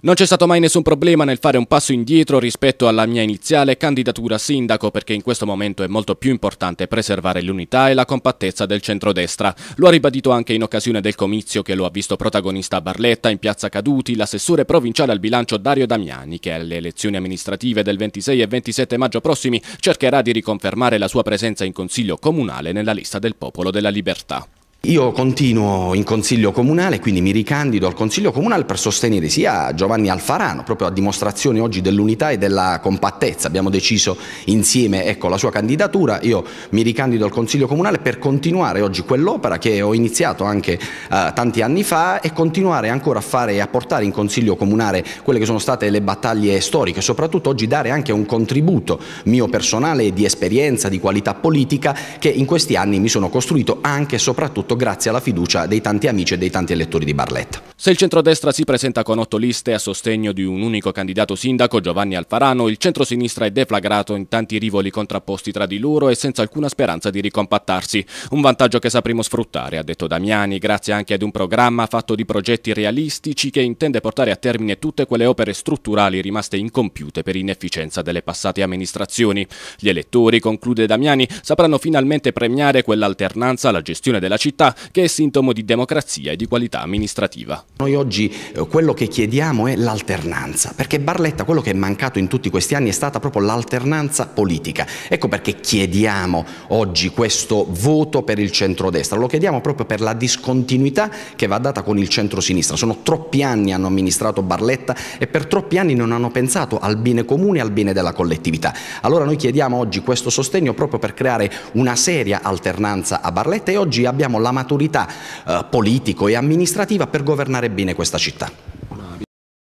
Non c'è stato mai nessun problema nel fare un passo indietro rispetto alla mia iniziale candidatura a sindaco perché in questo momento è molto più importante preservare l'unità e la compattezza del centrodestra. Lo ha ribadito anche in occasione del comizio che lo ha visto protagonista a Barletta, in piazza Caduti, l'assessore provinciale al bilancio Dario Damiani che alle elezioni amministrative del 26 e 27 maggio prossimi cercherà di riconfermare la sua presenza in consiglio comunale nella lista del Popolo della Libertà. Io continuo in consiglio comunale, quindi mi ricandido al consiglio comunale per sostenere sia Giovanni Alfarano, proprio a dimostrazione oggi dell'unità e della compattezza. Abbiamo deciso insieme ecco, la sua candidatura, io mi ricandido al consiglio comunale per continuare oggi quell'opera che ho iniziato anche eh, tanti anni fa e continuare ancora a fare e a portare in consiglio comunale quelle che sono state le battaglie storiche, soprattutto oggi dare anche un contributo mio personale di esperienza, di qualità politica che in questi anni mi sono costruito anche e soprattutto soprattutto grazie alla fiducia dei tanti amici e dei tanti elettori di Barletta. Se il centrodestra si presenta con otto liste a sostegno di un unico candidato sindaco, Giovanni Alfarano, il centrosinistra è deflagrato in tanti rivoli contrapposti tra di loro e senza alcuna speranza di ricompattarsi. Un vantaggio che sapremo sfruttare, ha detto Damiani, grazie anche ad un programma fatto di progetti realistici che intende portare a termine tutte quelle opere strutturali rimaste incompiute per inefficienza delle passate amministrazioni. Gli elettori, conclude Damiani, sapranno finalmente premiare quell'alternanza alla gestione della città che è sintomo di democrazia e di qualità amministrativa. Noi oggi eh, quello che chiediamo è l'alternanza, perché Barletta quello che è mancato in tutti questi anni è stata proprio l'alternanza politica. Ecco perché chiediamo oggi questo voto per il centrodestra, lo chiediamo proprio per la discontinuità che va data con il centrosinistra. Sono troppi anni hanno amministrato Barletta e per troppi anni non hanno pensato al bene comune e al bene della collettività. Allora noi chiediamo oggi questo sostegno proprio per creare una seria alternanza a Barletta e oggi abbiamo la maturità eh, politico e amministrativa per governare bene questa città.